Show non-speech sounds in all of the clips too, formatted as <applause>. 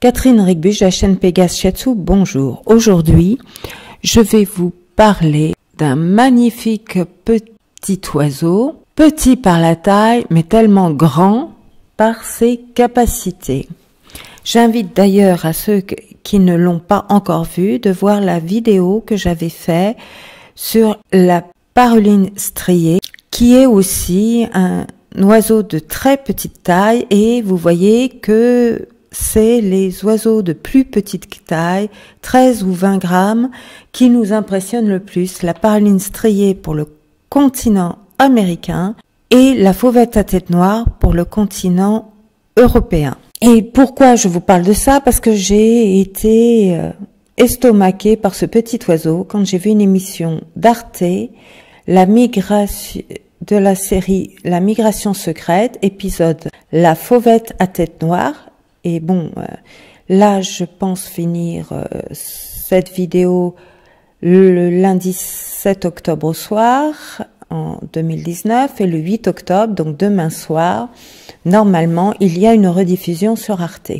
Catherine Rigby de la chaîne Pegas Shiatsu, bonjour. Aujourd'hui, je vais vous parler d'un magnifique petit oiseau, petit par la taille, mais tellement grand par ses capacités. J'invite d'ailleurs à ceux qui ne l'ont pas encore vu de voir la vidéo que j'avais faite sur la paruline striée, qui est aussi un oiseau de très petite taille et vous voyez que c'est les oiseaux de plus petite taille, 13 ou 20 grammes, qui nous impressionnent le plus. La paruline striée pour le continent américain et la fauvette à tête noire pour le continent européen. Et pourquoi je vous parle de ça? Parce que j'ai été euh, estomaquée par ce petit oiseau quand j'ai vu une émission d'Arte, la migration de la série La migration secrète, épisode La fauvette à tête noire, et bon, euh, là, je pense finir euh, cette vidéo le lundi 7 octobre au soir en 2019 et le 8 octobre, donc demain soir, normalement, il y a une rediffusion sur Arte.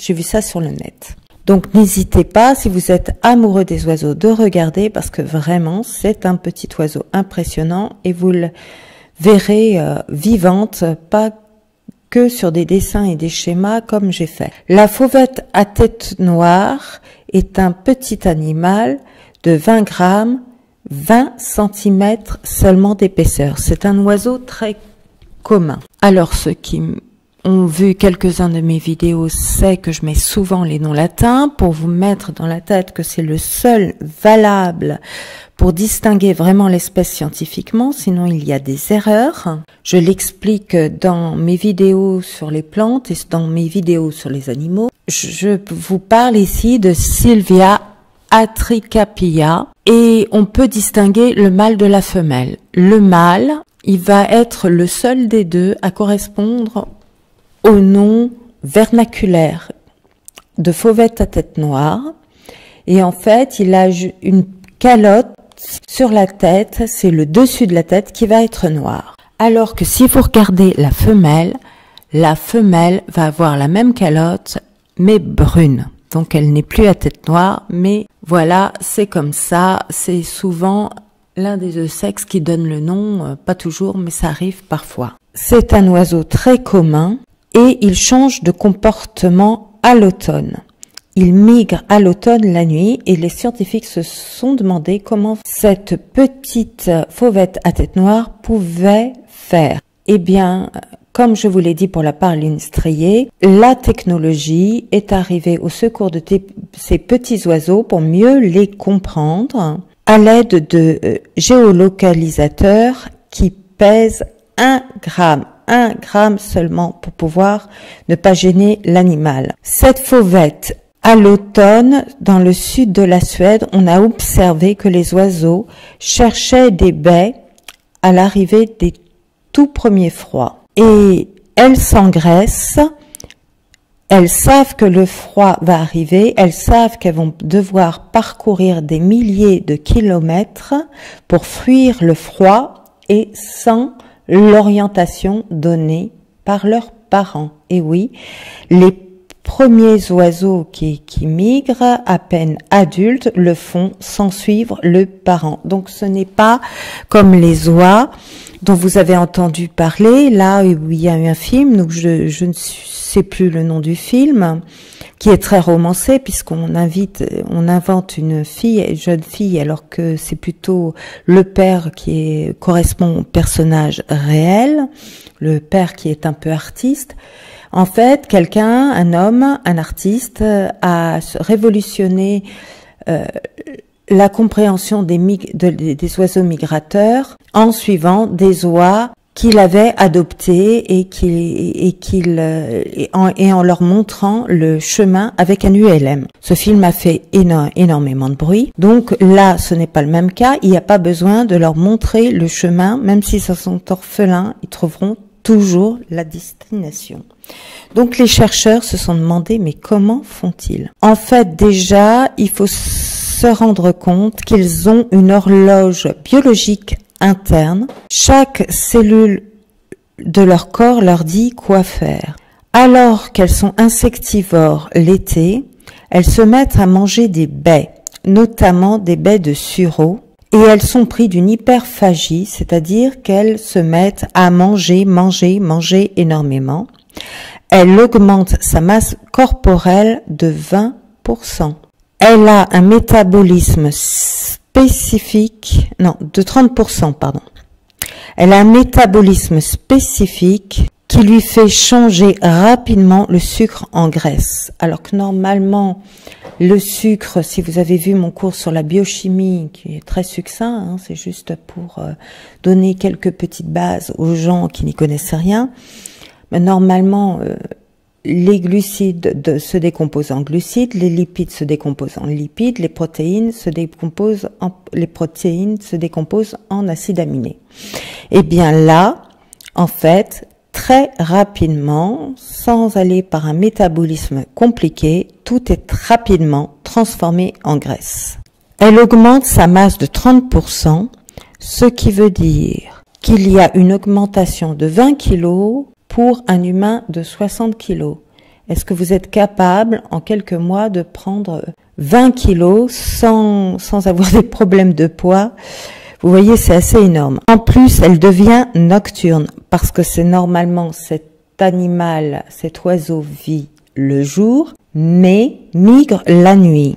J'ai vu ça sur le net. Donc n'hésitez pas, si vous êtes amoureux des oiseaux, de regarder parce que vraiment, c'est un petit oiseau impressionnant et vous le verrez euh, vivante, pas que sur des dessins et des schémas comme j'ai fait. La fauvette à tête noire est un petit animal de 20 grammes, 20 cm seulement d'épaisseur. C'est un oiseau très commun. Alors ceux qui ont vu quelques-uns de mes vidéos savent que je mets souvent les noms latins pour vous mettre dans la tête que c'est le seul valable pour distinguer vraiment l'espèce scientifiquement, sinon il y a des erreurs. Je l'explique dans mes vidéos sur les plantes et dans mes vidéos sur les animaux. Je vous parle ici de Sylvia atricapia et on peut distinguer le mâle de la femelle. Le mâle, il va être le seul des deux à correspondre au nom vernaculaire de fauvette à tête noire. Et en fait, il a une calotte sur la tête, c'est le dessus de la tête qui va être noir. Alors que si vous regardez la femelle, la femelle va avoir la même calotte, mais brune. Donc elle n'est plus à tête noire, mais voilà, c'est comme ça. C'est souvent l'un des deux sexes qui donne le nom, euh, pas toujours, mais ça arrive parfois. C'est un oiseau très commun et il change de comportement à l'automne. Il migre à l'automne la nuit et les scientifiques se sont demandé comment cette petite fauvette à tête noire pouvait faire. Eh bien, comme je vous l'ai dit pour la parline striée, la technologie est arrivée au secours de ces petits oiseaux pour mieux les comprendre à l'aide de euh, géolocalisateurs qui pèsent un gramme un gramme seulement pour pouvoir ne pas gêner l'animal. Cette fauvette à l'automne, dans le sud de la Suède, on a observé que les oiseaux cherchaient des baies à l'arrivée des tout premiers froids. Et elles s'engraissent, elles savent que le froid va arriver, elles savent qu'elles vont devoir parcourir des milliers de kilomètres pour fuir le froid et sans l'orientation donnée par leurs parents. Et oui, les premiers oiseaux qui, migrent, à peine adultes, le font sans suivre le parent. Donc ce n'est pas comme les oies dont vous avez entendu parler, là il y a eu un film, donc je ne sais plus le nom du film, qui est très romancé puisqu'on invite, on invente une fille, une jeune fille, alors que c'est plutôt le père qui est, correspond au personnage réel, le père qui est un peu artiste. En fait, quelqu'un, un homme, un artiste, a révolutionné euh, la compréhension des, des, oiseaux migrateurs en suivant des oies qu'il avait adoptées et qu'il et qu'il euh, et, en, leur montrant le chemin avec un ULM. Ce film a fait énormément de bruit. Donc là, ce n'est pas le même cas. Il n'y a pas besoin de leur montrer le chemin, même s'ils sont orphelins, ils trouveront toujours la destination. Donc les chercheurs se sont demandé mais comment font-ils? En fait déjà, il faut se rendre compte qu'ils ont une horloge biologique interne. Chaque cellule de leur corps leur dit quoi faire. Alors qu'elles sont insectivores l'été, elles se mettent à manger des baies, notamment des baies de sureau, et elles sont prises d'une hyperphagie, c'est-à-dire qu'elles se mettent à manger, manger, manger énormément. Elle augmente sa masse corporelle de 20%. Elle a un métabolisme spécifique, non, de 30%, pardon. Elle a un métabolisme spécifique qui lui fait changer rapidement le sucre en graisse. Alors que normalement, le sucre, si vous avez vu mon cours sur la biochimie, qui est très succinct, hein, c'est juste pour euh, donner quelques petites bases aux gens qui n'y connaissent rien. Mais normalement, euh, les glucides se décomposent en glucides, les lipides se décomposent en lipides, les protéines se décomposent en, les protéines se décomposent en acides aminés. Et eh bien là, en fait, très rapidement, sans aller par un métabolisme compliqué, tout est rapidement transformé en graisse. Elle augmente sa masse de 30%, ce qui veut dire qu'il y a une augmentation de 20 kg pour un humain de 60 kg. Est-ce que vous êtes capable en quelques mois de prendre 20 kg sans, sans avoir <laughs> des problèmes de poids? Vous voyez, c'est assez énorme. En plus, elle devient nocturne parce que c'est normalement cet animal, cet oiseau vit le jour, mais migre la nuit.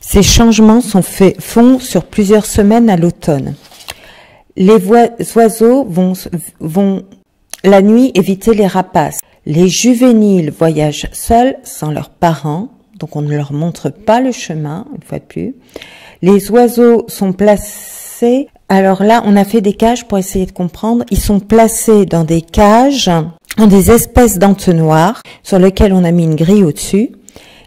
Ces changements sont faits, font sur plusieurs semaines à l'automne. Les oiseaux vont la nuit éviter les rapaces. Les juvéniles voyagent seuls sans leurs parents, donc on ne leur montre pas le chemin, une fois de plus. Les oiseaux sont placés alors là, on a fait des cages pour essayer de comprendre. Ils sont placés dans des cages, en des espèces d'entonnoirs, sur lesquels on a mis une grille au-dessus.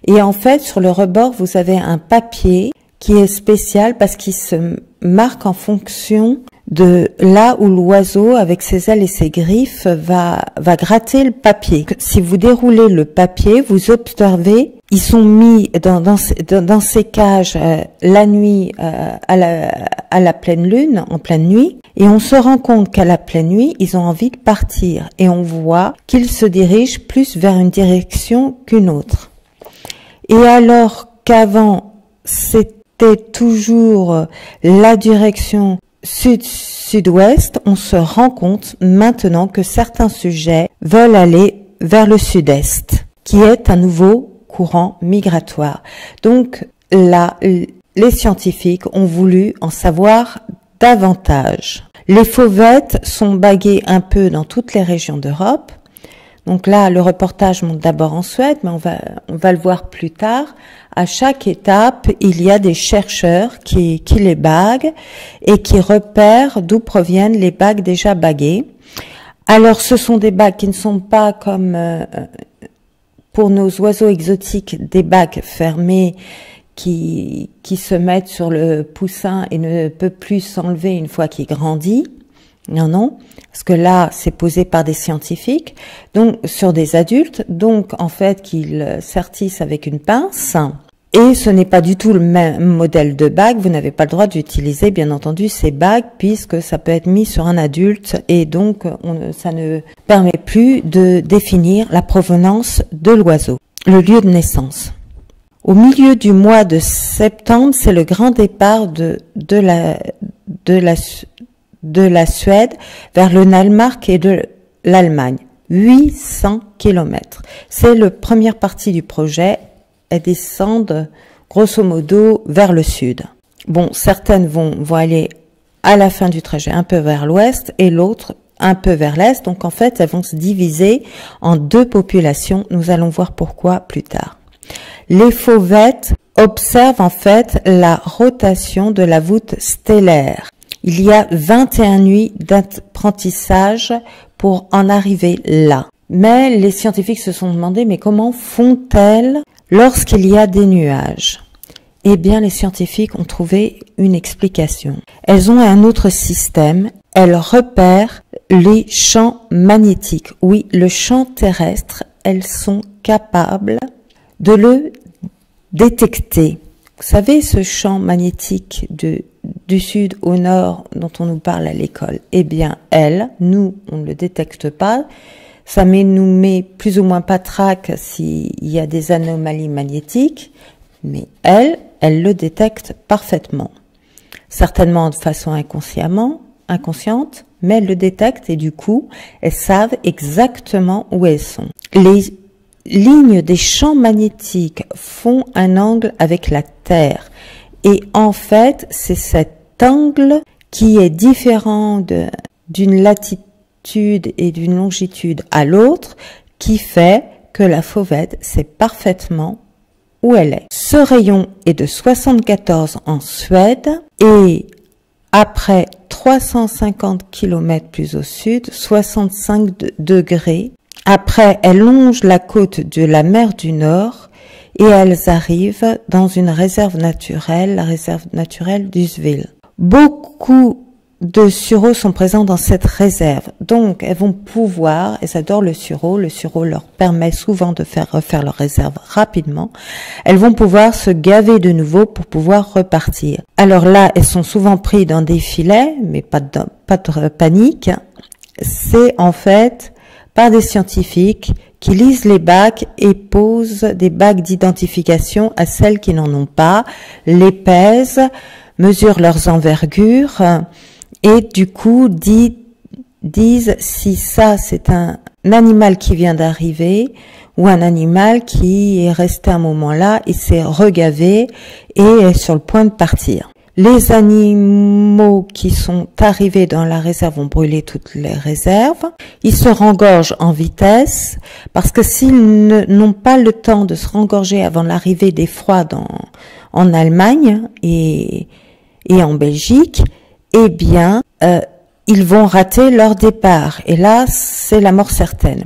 Et en fait, sur le rebord, vous avez un papier qui est spécial parce qu'il se marque en fonction de là où l'oiseau, avec ses ailes et ses griffes, va, va gratter le papier. Si vous déroulez le papier, vous observez, ils sont mis dans, dans, dans ces cages euh, la nuit euh, à, la, à la pleine lune, en pleine nuit, et on se rend compte qu'à la pleine nuit, ils ont envie de partir, et on voit qu'ils se dirigent plus vers une direction qu'une autre. Et alors qu'avant, c'était toujours la direction sud-sud-ouest, on se rend compte maintenant que certains sujets veulent aller vers le sud-est, qui est un nouveau courant migratoire. Donc là, les scientifiques ont voulu en savoir davantage. Les fauvettes sont baguées un peu dans toutes les régions d'Europe. Donc là, le reportage monte d'abord en Suède, mais on va, on va le voir plus tard à chaque étape, il y a des chercheurs qui, les baguent et qui repèrent d'où proviennent les bagues déjà baguées. Alors, ce sont des bagues qui ne sont pas comme euh, pour nos oiseaux exotiques, des bagues fermées qui, qui se mettent sur le poussin et ne peut plus s'enlever une fois qu'il grandit. Non, non, parce que là, c'est posé par des scientifiques, donc sur des adultes, donc en fait qu'ils sertissent avec une pince. Et ce n'est pas du tout le même modèle de bague. Vous n'avez pas le droit d'utiliser, bien entendu, ces bagues puisque ça peut être mis sur un adulte et donc on, ça ne permet plus de définir la provenance de l'oiseau, le lieu de naissance. Au milieu du mois de septembre, c'est le grand départ de la, de la, de la Suède vers le Danemark et de l'Allemagne. 800 kilomètres. C'est la première partie du projet. Elles descendent grosso modo vers le sud. Bon, certaines vont, vont aller à la fin du trajet un peu vers l'ouest et l'autre un peu vers l'est. Donc en fait, elles vont se diviser en deux populations. Nous allons voir pourquoi plus tard. Les fauvettes observent en fait la rotation de la voûte stellaire il y a 21 nuits d'apprentissage pour en arriver là. Mais les scientifiques se sont demandé, mais comment font-elles lorsqu'il y a des nuages? Eh bien, les scientifiques ont trouvé une explication. Elles ont un autre système. Elles repèrent les champs magnétiques. Oui, le champ terrestre, elles sont capables de le détecter. Savez, ce champ magnétique du sud au nord dont on nous parle à l'école, eh bien, elle, nous, on ne le détecte pas. Ça nous met plus ou moins pas trac s'il y a des anomalies magnétiques, mais elle, elle le détecte parfaitement. Certainement de façon inconsciemment, inconsciente, mais elles le détectent et du coup, elles savent exactement où elles sont. Lignes des champs magnétiques font un angle avec la Terre. Et en fait, c'est cet angle qui est différent d'une latitude et d'une longitude à l'autre qui fait que la fauvette sait parfaitement où elle est. Ce rayon est de 74 en Suède et après 350 km plus au sud, 65 degrés. Après, elles longent la côte de la mer du Nord et elles arrivent dans une réserve naturelle, la réserve naturelle d'Usville. Beaucoup de sureaux sont présents dans cette réserve. Donc, elles vont pouvoir, elles adorent le sureau, le sureau leur permet souvent de faire refaire leur réserve rapidement. Elles vont pouvoir se gaver de nouveau pour pouvoir repartir. Alors là, elles sont souvent prises dans des filets, mais pas pas de panique. C'est en fait par des scientifiques qui lisent les bacs et posent des bacs d'identification à celles qui n'en ont pas, les pèsent, mesurent leurs envergures, et du coup disent si ça c'est un, animal qui vient d'arriver ou un animal qui est resté un moment là et s'est regavé et est sur le point de partir. Les animaux qui sont arrivés dans la réserve ont brûlé toutes les réserves. Ils se rengorgent en vitesse parce que s'ils n'ont pas le temps de se rengorger avant l'arrivée des froids en Allemagne et, et en Belgique, eh bien, euh, ils vont rater leur départ. Et là, c'est la mort certaine.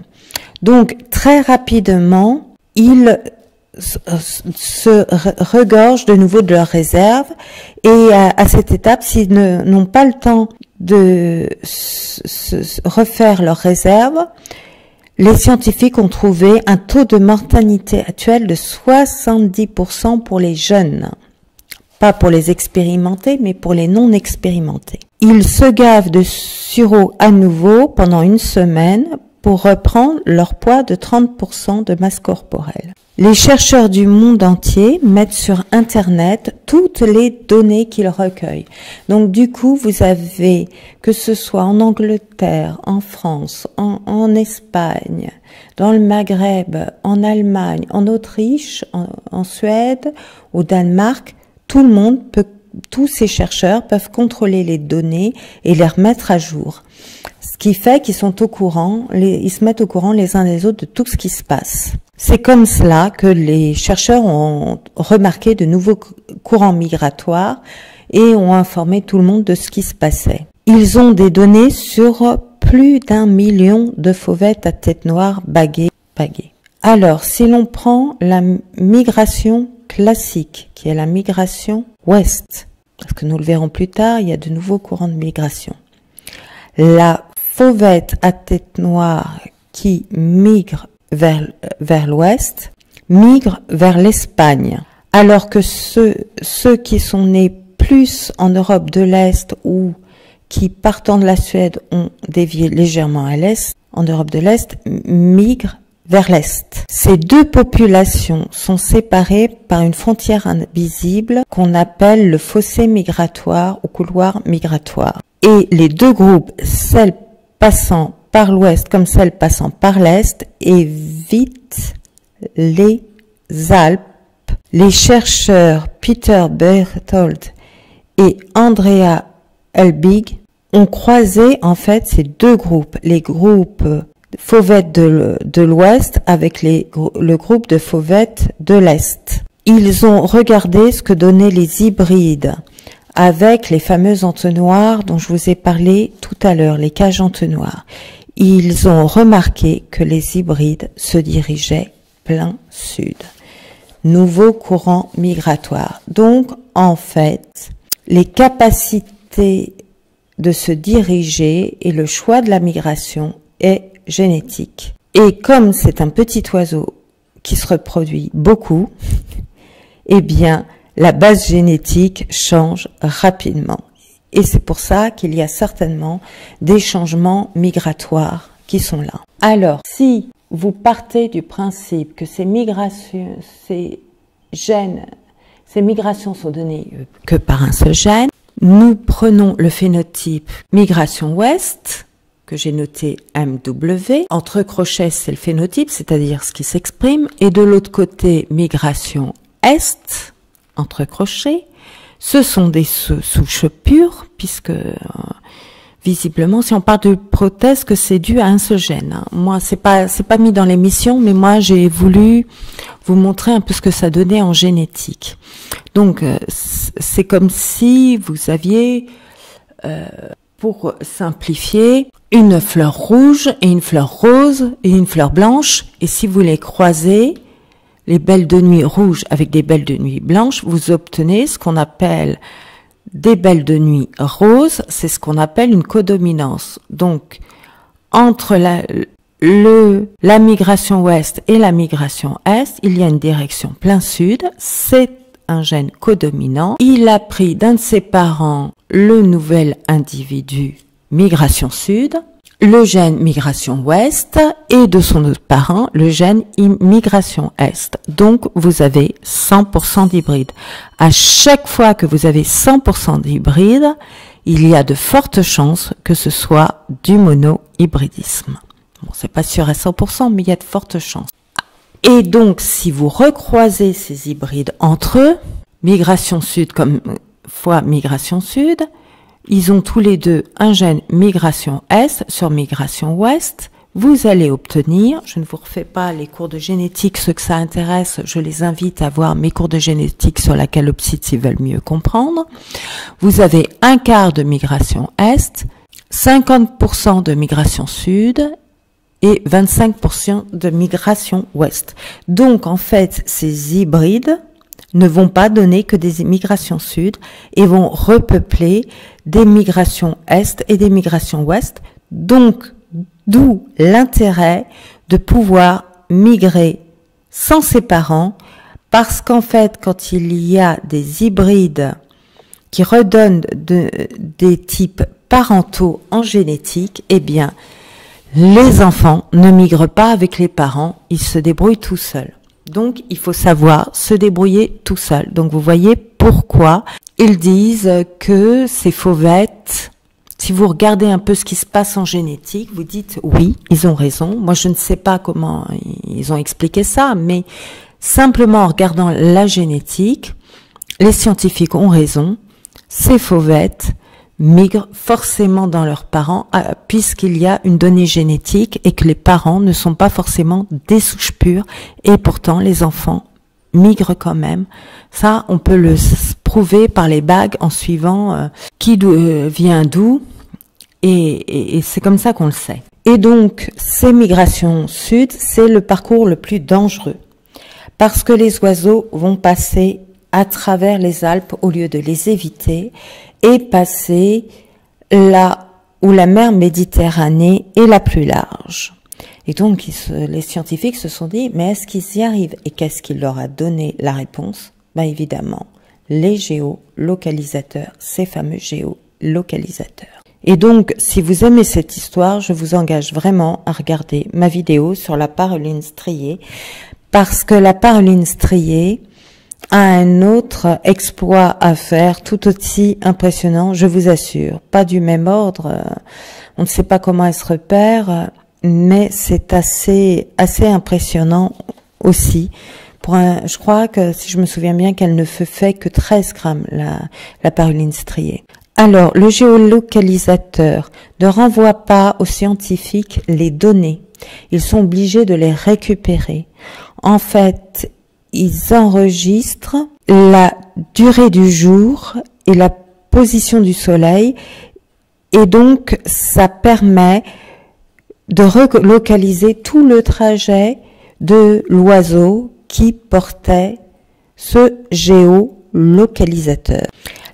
Donc, très rapidement, ils se regorgent de nouveau de leur réserve et à, cette étape, s'ils n'ont pas le temps de refaire leur réserve, les scientifiques ont trouvé un taux de mortalité actuel de 70% pour les jeunes pas pour les expérimentés, mais pour les non expérimentés. Ils se gavent de sureau à nouveau pendant une semaine pour reprendre leur poids de 30% de masse corporelle. Les chercheurs du monde entier mettent sur Internet toutes les données qu'ils recueillent. Donc du coup, vous avez, que ce soit en Angleterre, en France, en, Espagne, dans le Maghreb, en Allemagne, en Autriche, en, en Suède, au Danemark, tout le monde peut, tous ces chercheurs peuvent contrôler les données et les remettre à jour. Ce qui fait qu'ils sont au courant, ils se mettent au courant les uns des autres de tout ce qui se passe. C'est comme cela que les chercheurs ont remarqué de nouveaux courants migratoires et ont informé tout le monde de ce qui se passait. Ils ont des données sur plus d'un million de fauvettes à tête noire baguées. Alors, si l'on prend la migration classique, qui est la migration ouest, parce que nous le verrons plus tard, il y a de nouveaux courants de migration. La fauvette à tête noire qui migre vers, vers l'ouest, migre vers l'Espagne, alors que ceux, ceux qui sont nés plus en Europe de l'Est ou qui partant de la Suède ont dévié légèrement à l'Est, en Europe de l'Est, migrent vers l'est. Ces deux populations sont séparées par une frontière invisible qu'on appelle le fossé migratoire ou couloir migratoire. Et les deux groupes, celles passant par l'ouest comme celles passant par l'est, évitent les Alpes. Les chercheurs Peter Berthold et Andrea Elbig ont croisé en fait ces deux groupes, les groupes fauvettes de, l'Ouest avec les, le groupe de fauvettes de l'Est. Ils ont regardé ce que donnaient les hybrides avec les fameux entonnoirs dont je vous ai parlé tout à l'heure, les cages entonnoirs. Ils ont remarqué que les hybrides se dirigeaient plein sud. Nouveau courant migratoire. Donc, en fait, les capacités de se diriger et le choix de la migration est génétique. Et comme c'est un petit oiseau qui se reproduit beaucoup, <laughs> eh bien, la base génétique change rapidement. Et c'est pour ça qu'il y a certainement des changements migratoires qui sont là. Alors, si vous partez du principe que ces migrations, ces gènes, ces migrations sont données euh, que par un seul gène, nous prenons le phénotype migration ouest, que j'ai noté MW. Entre crochets, c'est le phénotype, c'est-à-dire ce qui s'exprime. Et de l'autre côté, migration Est, entre crochets. Ce sont des souches pures, puisque euh, visiblement, si on parle de prothèse, que c'est dû à un seul gène. Hein. Moi, c'est pas c'est pas mis dans l'émission, mais moi j'ai voulu vous montrer un peu ce que ça donnait en génétique. Donc, euh, c'est comme si vous aviez, euh, pour simplifier, une fleur rouge et une fleur rose et une fleur blanche. Et si vous les croisez, les belles de nuit rouges avec des belles de nuit blanches, vous obtenez ce qu'on appelle des belles de nuit roses, c'est ce qu'on appelle une codominance. Donc, entre la, le, la migration ouest et la migration est, il y a une direction plein sud, c'est un gène codominant. Il a pris d'un de ses parents le nouvel individu migration sud, le gène migration ouest et de son autre parent, le gène migration est. Donc, vous avez 100% d'hybride. À chaque fois que vous avez 100% d'hybride, il y a de fortes chances que ce soit du monohybridisme. Bon, c'est pas sûr à 100%, mais il y a de fortes chances. Et donc, si vous recroisez ces hybrides entre eux, migration sud comme fois migration sud, ils ont tous les deux un gène migration est sur migration ouest. Vous allez obtenir, je ne vous refais pas les cours de génétique, ceux que ça intéresse, je les invite à voir mes cours de génétique sur la calopsite s'ils veulent mieux comprendre. Vous avez un quart de migration est, 50% de migration sud et 25% de migration ouest. Donc en fait, ces hybrides ne vont pas donner que des migrations sud et vont repeupler des migrations est et des migrations ouest. Donc, d'où l'intérêt de pouvoir migrer sans ses parents parce qu'en fait, quand il y a des hybrides qui redonnent des types parentaux en génétique, eh bien, les enfants ne migrent pas avec les parents, ils se débrouillent tout seuls. Donc, il faut savoir se débrouiller tout seul. Donc, vous voyez pourquoi ils disent que ces fauvettes, si vous regardez un peu ce qui se passe en génétique, vous dites oui, ils ont raison. Moi, je ne sais pas comment ils ont expliqué ça, mais simplement en regardant la génétique, les scientifiques ont raison. Ces fauvettes migrent forcément dans leurs parents euh, puisqu'il y a une donnée génétique et que les parents ne sont pas forcément des souches pures et pourtant les enfants migrent quand même. Ça, on peut le prouver par les bagues en suivant euh, qui euh, vient d'où et c'est comme ça qu'on le sait. Et donc, ces migrations sud, c'est le parcours le plus dangereux parce que les oiseaux vont passer à travers les Alpes au lieu de les éviter et passer là où la mer Méditerranée est la plus large. Et donc les scientifiques se sont dit, mais est-ce qu'ils y arrivent? Et qu'est-ce qui leur a donné la réponse? Ben évidemment, les géolocalisateurs, ces fameux géolocalisateurs. Et donc, si vous aimez cette histoire, je vous engage vraiment à regarder ma vidéo sur la paroline striée, parce que la paroline striée, a un autre exploit à faire, tout aussi impressionnant, je vous assure. Pas du même ordre, on ne sait pas comment elle se repère, mais c'est assez, assez impressionnant aussi. Pour un, je crois que, si je me souviens bien, qu'elle ne fait que 13 grammes, la, la paruline striée. Alors, le géolocalisateur ne renvoie pas aux scientifiques les données. Ils sont obligés de les récupérer. En fait, ils enregistrent la durée du jour et la position du soleil et donc ça permet de relocaliser tout le trajet de l'oiseau qui portait ce géolocalisateur.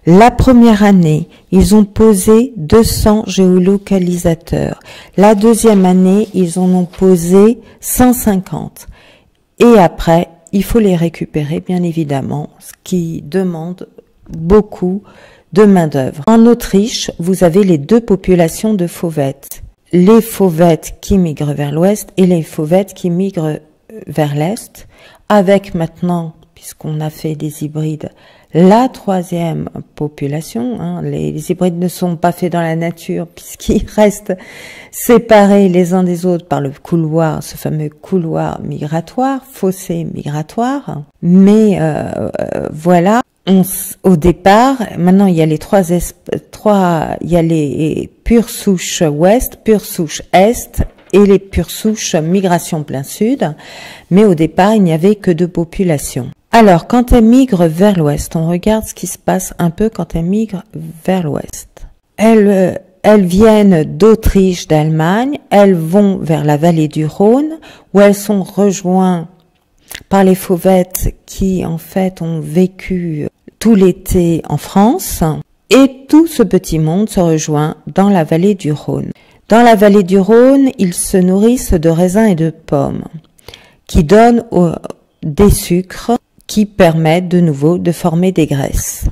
La première année, ils ont posé 200 géolocalisateurs. La deuxième année, ils en ont posé 150. Et après, il faut les récupérer, bien évidemment, ce qui demande beaucoup de main-d'œuvre. En Autriche, vous avez les deux populations de fauvettes. les fauvettes qui migrent vers l'ouest et les fauvettes qui migrent vers l'est, avec maintenant, puisqu'on a fait des hybrides, la troisième population, hein, les, hybrides ne sont pas faits dans la nature <laughs> puisqu'ils restent séparés les uns des autres par le couloir, ce fameux couloir migratoire, fossé migratoire. Mais euh, euh, voilà, on, au départ, maintenant il y a les trois, trois, il y a les pures souches ouest, pures souches est et les pures souches migration plein sud. Mais au départ, il n'y avait que deux populations. Alors, quand elles migrent vers l'ouest, on regarde ce qui se passe un peu quand elles migrent vers l'ouest. Elles, euh, elles viennent d'Autriche, d'Allemagne, elles vont vers la vallée du Rhône, où elles sont rejointes par les fauvettes qui, en fait, ont vécu tout l'été en France. Et tout ce petit monde se rejoint dans la vallée du Rhône. Dans la vallée du Rhône, ils se nourrissent de raisins et de pommes, qui donnent des sucres qui permettent de nouveau de former des graisses.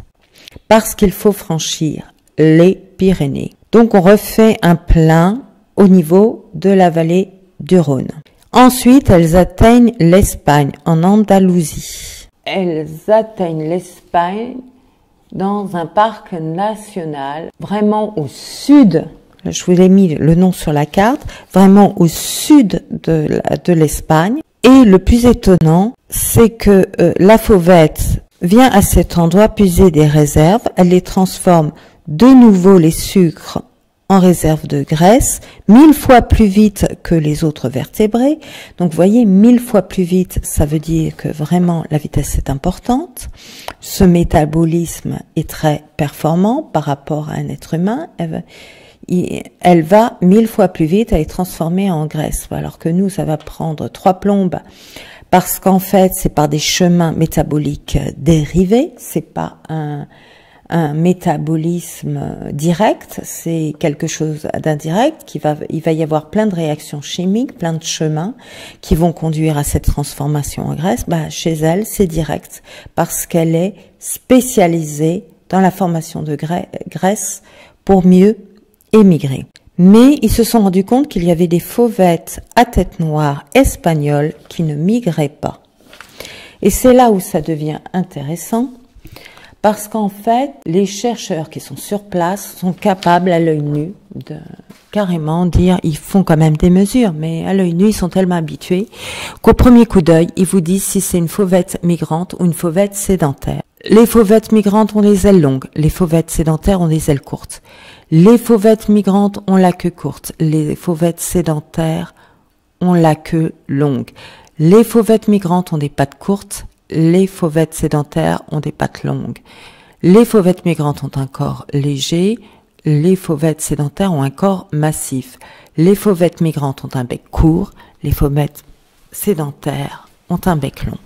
Parce qu'il faut franchir les Pyrénées. Donc on refait un plein au niveau de la vallée du Rhône. Ensuite, elles atteignent l'Espagne, en Andalousie. Elles atteignent l'Espagne dans un parc national, vraiment au sud, je vous ai mis le nom sur la carte, vraiment au sud de l'Espagne. Et le plus étonnant, c'est que euh, la fauvette vient à cet endroit puiser des réserves, elle les transforme de nouveau les sucres en réserve de graisse, mille fois plus vite que les autres vertébrés. Donc, voyez, mille fois plus vite, ça veut dire que vraiment la vitesse est importante. Ce métabolisme est très performant par rapport à un être humain elle va mille fois plus vite, à être transformée en graisse. Alors que nous, ça va prendre trois plombes parce qu'en fait, c'est par des chemins métaboliques dérivés, c'est pas un, un métabolisme direct, c'est quelque chose d'indirect qui va, il va y avoir plein de réactions chimiques, plein de chemins qui vont conduire à cette transformation en graisse. Bah, chez elle, c'est direct parce qu'elle est spécialisée dans la formation de graisse pour mieux émigré. Mais ils se sont rendus compte qu'il y avait des fauvettes à tête noire espagnoles qui ne migraient pas. Et c'est là où ça devient intéressant, parce qu'en fait, les chercheurs qui sont sur place sont capables à l'œil nu de carrément dire, ils font quand même des mesures, mais à l'œil nu, ils sont tellement habitués qu'au premier coup d'œil, ils vous disent si c'est une fauvette migrante ou une fauvette sédentaire. Les fauvettes migrantes ont des ailes longues, les fauvettes sédentaires ont des ailes courtes. Les fauvettes migrantes ont la queue courte, les fauvettes sédentaires ont la queue longue. Les fauvettes migrantes ont des pattes courtes, les fauvettes sédentaires ont des pattes longues. Les fauvettes migrantes ont un corps léger, les fauvettes sédentaires ont un corps massif. Les fauvettes migrantes ont un bec court, les fauvettes sédentaires ont un bec long.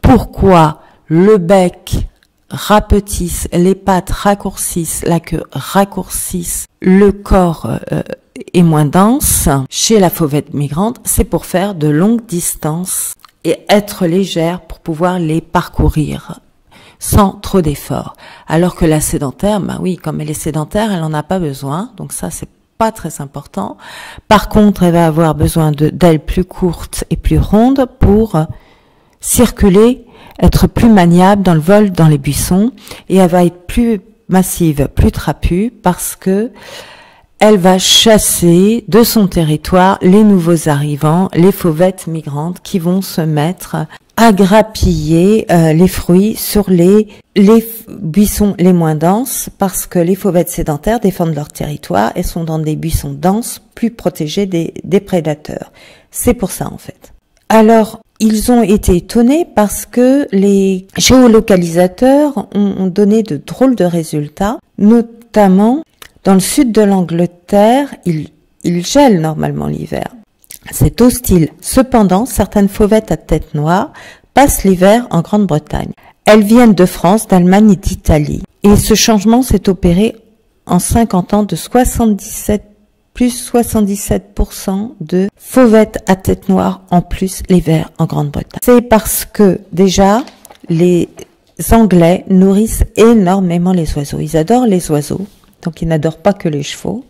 Pourquoi le bec rapetissent, les pattes raccourcissent, la queue raccourcisse, le corps euh, est moins dense. Chez la fauvette migrante, c'est pour faire de longues distances et être légère pour pouvoir les parcourir sans trop d'efforts. Alors que la sédentaire, bah oui, comme elle est sédentaire, elle n'en a pas besoin, donc ça c'est pas très important. Par contre, elle va avoir besoin d'ailes plus courtes et plus rondes pour circuler être plus maniable dans le vol dans les buissons et elle va être plus massive, plus trapue parce que elle va chasser de son territoire les nouveaux arrivants, les fauvettes migrantes qui vont se mettre à grappiller euh, les fruits sur les, les buissons les moins denses parce que les fauvettes sédentaires défendent leur territoire et sont dans des buissons denses plus protégés des, des prédateurs. C'est pour ça en fait. Alors, ils ont été étonnés parce que les géolocalisateurs ont, donné de drôles de résultats, notamment dans le sud de l'Angleterre, il, il gèle normalement l'hiver. C'est hostile. Cependant, certaines fauvettes à tête noire passent l'hiver en Grande-Bretagne. Elles viennent de France, d'Allemagne et d'Italie. Et ce changement s'est opéré en 50 ans de 77 plus 77% de fauvettes à tête noire en plus l'hiver en Grande-Bretagne. C'est parce que déjà, les Anglais nourrissent énormément les oiseaux. Ils adorent les oiseaux, donc ils n'adorent pas que les chevaux.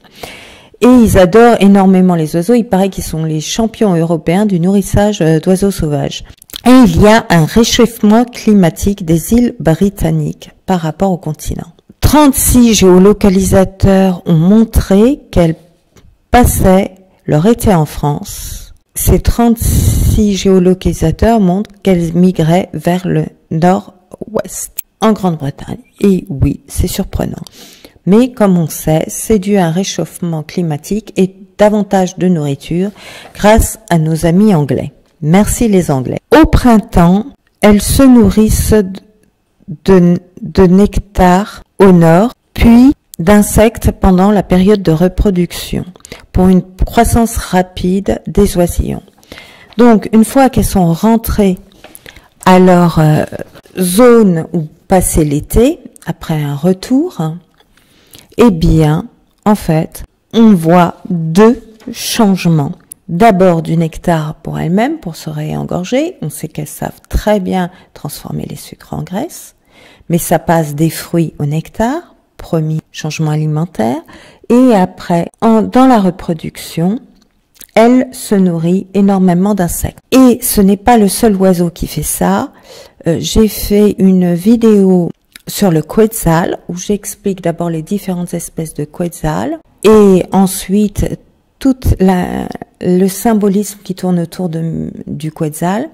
Et ils adorent énormément les oiseaux. Il paraît qu'ils sont les champions européens du nourrissage euh, d'oiseaux sauvages. Et il y a un réchauffement climatique des îles britanniques par rapport au continent. 36 géolocalisateurs ont montré qu'elles passaient leur été en France. Ces 36 géolocalisateurs montrent qu'elles migraient vers le nord-ouest, en Grande-Bretagne. Et oui, c'est surprenant. Mais comme on sait, c'est dû à un réchauffement climatique et davantage de nourriture grâce à nos amis anglais. Merci les Anglais. Au printemps, elles se nourrissent de, de nectar au nord, puis d'insectes pendant la période de reproduction pour une croissance rapide des oisillons. Donc, une fois qu'elles sont rentrées à leur euh, zone où passer l'été, après un retour, eh bien, en fait, on voit deux changements. D'abord du nectar pour elles-mêmes, pour se réengorger. On sait qu'elles savent très bien transformer les sucres en graisse. Mais ça passe des fruits au nectar, premier changement alimentaire. Et après, en, dans la reproduction, elle se nourrit énormément d'insectes. Et ce n'est pas le seul oiseau qui fait ça. Euh, j'ai fait une vidéo sur le quetzal où j'explique d'abord les différentes espèces de quetzal et ensuite tout le symbolisme qui tourne autour de, du quetzal.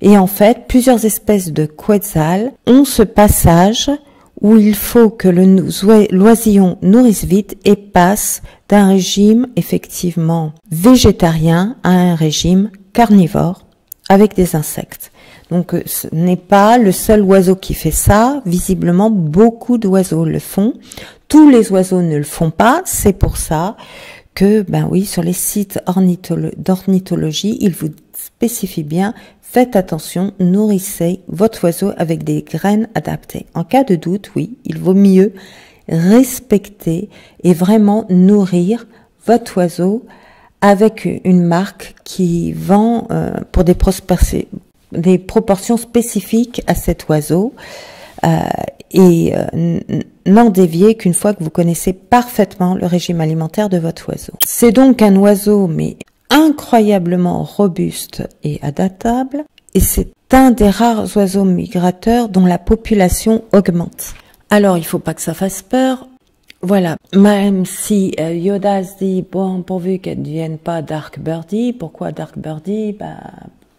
Et en fait, plusieurs espèces de quetzal ont ce passage où il faut que l'oisillon nourrisse vite et passe d'un régime effectivement végétarien à un régime carnivore avec des insectes. Donc euh, ce n'est pas le seul oiseau qui fait ça. Visiblement, beaucoup d'oiseaux le font. Tous les oiseaux ne le font pas. C'est pour ça que, ben oui, sur les sites d'ornithologie, ils vous spécifient bien Faites attention, nourrissez votre oiseau avec des graines adaptées. En cas de doute, oui, il vaut mieux respecter et vraiment nourrir votre oiseau avec une marque qui vend euh, pour des, proportions spécifiques à cet oiseau et euh, n'en dévier qu'une fois que vous connaissez parfaitement le régime alimentaire de votre oiseau. C'est donc un oiseau mais incroyablement robuste et adaptable et c'est un des rares oiseaux migrateurs dont la population augmente. Alors il faut pas que ça fasse peur, voilà, même si euh, Yoda se dit, bon, pourvu qu'elle ne devienne pas Dark Birdie, pourquoi Dark Birdie? Bah,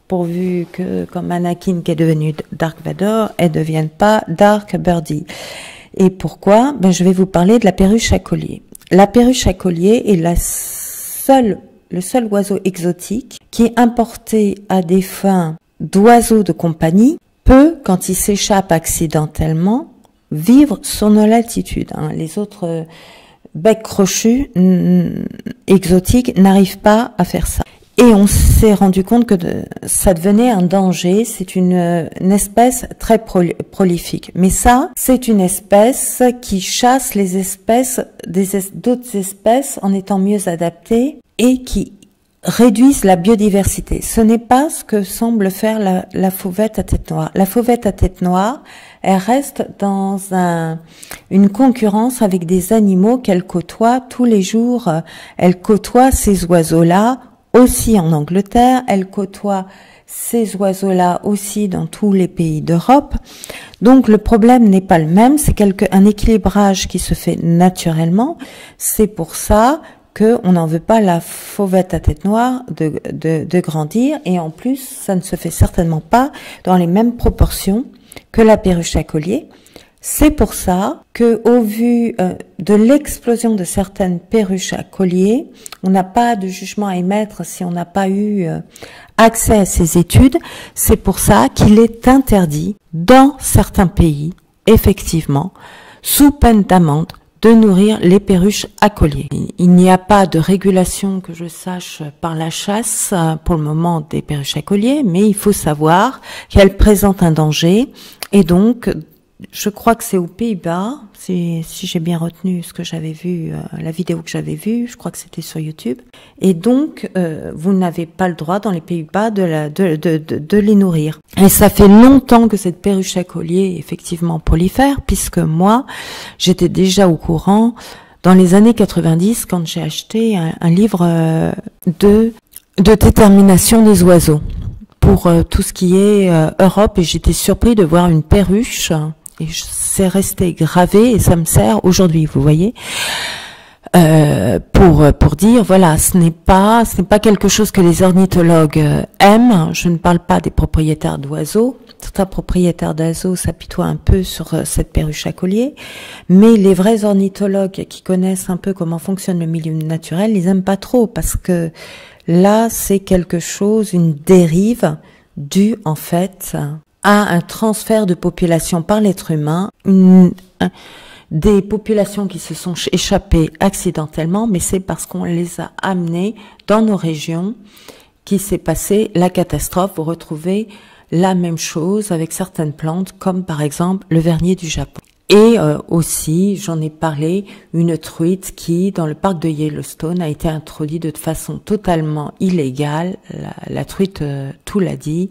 Pourvu que, comme Anakin qui est devenu Dark Vador, elle ne devienne pas Dark Birdie. Et pourquoi? Ben, Je vais vous parler de la perruche à collier. La perruche à collier est la seule, le seul oiseau exotique qui est importé à des fins d'oiseaux de compagnie, peut, quand il s'échappe accidentellement, vivre sur nos latitudes. Hein. Les autres euh, becs crochus exotiques n'arrivent pas à faire ça. Et on s'est rendu compte que ça devenait un danger. C'est une, euh, espèce très prolifique. Mais ça, c'est une espèce qui chasse les espèces d'autres espèces en étant mieux adaptée et qui réduisent la biodiversité. Ce n'est pas ce que semble faire la, fauvette à tête noire. La fauvette à tête noire, elle reste dans un, une concurrence avec des animaux qu'elle côtoie tous les jours. Elle côtoie ces oiseaux-là aussi en Angleterre. Elle côtoie ces oiseaux-là aussi dans tous les pays d'Europe. Donc le problème n'est pas le même, c'est un équilibrage qui se fait naturellement. C'est pour ça on n'en veut pas la fauvette à tête noire de, de, grandir et en plus ça ne se fait certainement pas dans les mêmes proportions que la perruche à collier. C'est pour ça que, au vu euh, de l'explosion de certaines perruches à collier, on n'a pas de jugement à émettre si on n'a pas eu euh, accès à ces études. C'est pour ça qu'il est interdit dans certains pays, effectivement, sous peine d'amende, de nourrir les perruches à collier. Il n'y a pas de régulation que je sache par la chasse pour le moment des perruches à collier, mais il faut savoir qu'elles présentent un danger et donc je crois que c'est aux Pays-Bas, si, si j'ai bien retenu ce que j'avais vu, euh, la vidéo que j'avais vue, je crois que c'était sur YouTube. Et donc, euh, vous n'avez pas le droit dans les Pays-Bas de, de, de, de, les nourrir. Et ça fait longtemps que cette perruche à collier effectivement prolifère, puisque moi, j'étais déjà au courant dans les années 90 quand j'ai acheté un, livre euh, de, de détermination des oiseaux pour euh, tout ce qui est euh, Europe et j'étais surpris de voir une perruche et c'est resté gravé et ça me sert aujourd'hui, vous voyez. Euh, pour pour dire voilà ce n'est pas ce n'est pas quelque chose que les ornithologues euh, aiment. Je ne parle pas des propriétaires d'oiseaux. Certains propriétaires d'oiseaux s'apitoient un peu sur euh, cette perruche à collier. Mais les vrais ornithologues qui connaissent un peu comment fonctionne le milieu naturel ils aiment pas trop parce que là c'est quelque chose une dérive due en fait à un transfert de population par l'être humain des populations qui se sont échappées accidentellement, mais c'est parce qu'on les a amenées dans nos régions qui s'est passé la catastrophe. Vous retrouvez la même chose avec certaines plantes, comme par exemple le vernier du Japon. Et euh, aussi, j'en ai parlé, une truite qui, dans le parc de Yellowstone, a été introduite de façon totalement illégale. La, truite, euh, tout l'a dit,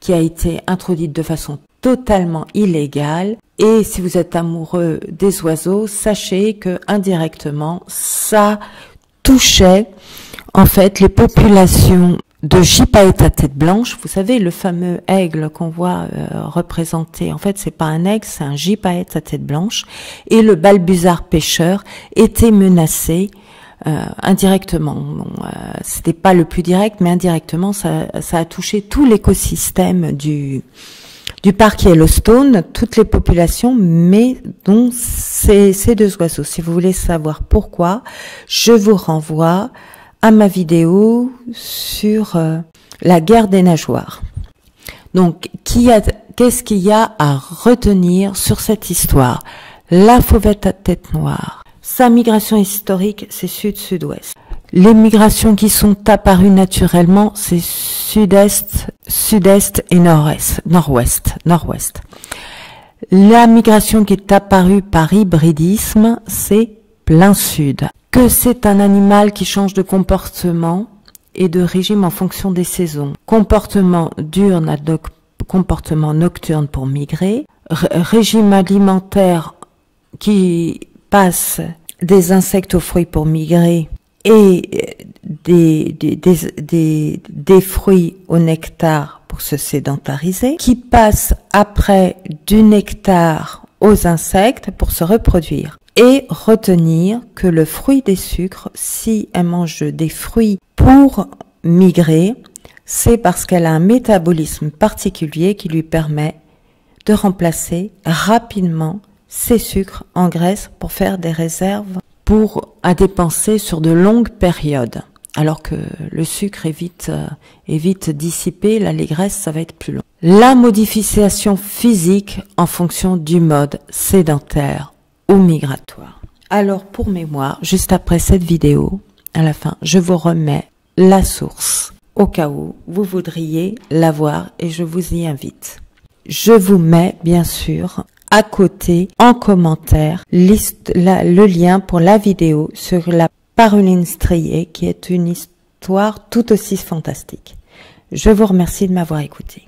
qui a été introduite de façon totalement illégale et si vous êtes amoureux des oiseaux, sachez que indirectement, ça touchait en fait les populations de gypaète à tête blanche. Vous savez, le fameux aigle qu'on voit euh, représenté, en fait, c'est pas un aigle, c'est un gypaète à tête blanche. Et le balbuzard pêcheur était menacé euh, indirectement. Bon, euh, C'était pas le plus direct, mais indirectement, ça, a touché tout l'écosystème du du parc Yellowstone, toutes les populations, mais dont ces deux oiseaux. Si vous voulez savoir pourquoi, je vous renvoie à ma vidéo sur euh, la guerre des nageoires. Donc, qu'est-ce qu'il y a à retenir sur cette histoire? La fauvette à tête noire. Sa migration historique, c'est sud-sud-ouest. Les migrations qui sont apparues naturellement, c'est sud-est, sud-est et nord-est, nord-ouest, nord-ouest. La migration qui est apparue par hybridisme, c'est plein sud. Que c'est un animal qui change de comportement et de régime en fonction des saisons. Comportement diurne, comportement nocturne pour migrer. régime alimentaire qui passe des insectes aux fruits pour migrer et des, des, fruits au nectar pour se sédentariser, qui passe après du nectar aux insectes pour se reproduire. Et retenir que le fruit des sucres, si elle mange des fruits pour migrer, c'est parce qu'elle a un métabolisme particulier qui lui permet de remplacer rapidement ces sucres en graisse pour faire des réserves pour à dépenser sur de longues périodes. Alors que le sucre est vite, euh, est vite dissipé, la graisses, ça va être plus long. La modification physique en fonction du mode sédentaire ou migratoire. Alors pour mémoire, juste après cette vidéo, à la fin, je vous remets la source au cas où vous voudriez la voir et je vous y invite. Je vous mets bien sûr à côté en commentaire le lien pour la vidéo sur la Paroline striée qui est une histoire tout aussi fantastique. Je vous remercie de m'avoir écouté.